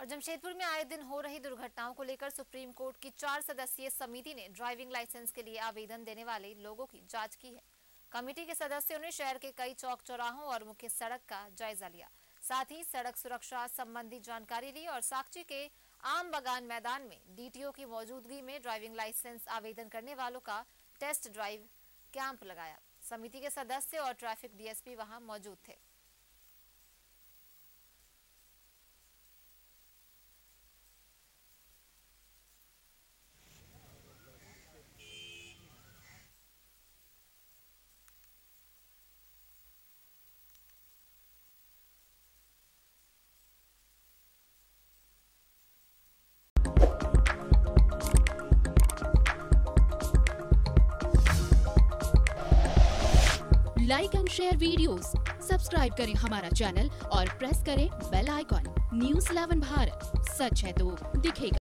और जमशेदपुर में आए दिन हो रही दुर्घटनाओं को लेकर सुप्रीम कोर्ट की चार सदस्यीय समिति ने ड्राइविंग लाइसेंस के लिए आवेदन देने वाले लोगों की जाँच की है। कमेटी के सदस्यों ने शहर के कई चौक चौराहों और मुख्य सड़क का जायजा लिया। साथ ही सड़क सुरक्षा संबंधी जानकारी ली और साक्षी के आम बगान मैदान में डीटीओ की मौजूदगी में ड्राइविंग लाइसेंस आवेदन करने वालों का टेस्ट ड्राइव कैंप लगाया। समिति के सदस्य और ट्रैफ़िक डीएसपी वहाँ मौजूद थे। Like and share videos, subscribe करें हमारा चैनल और प्रेस करें बेल आइकॉन न्यूज़ 11 भारत सच है तो दिखेगा।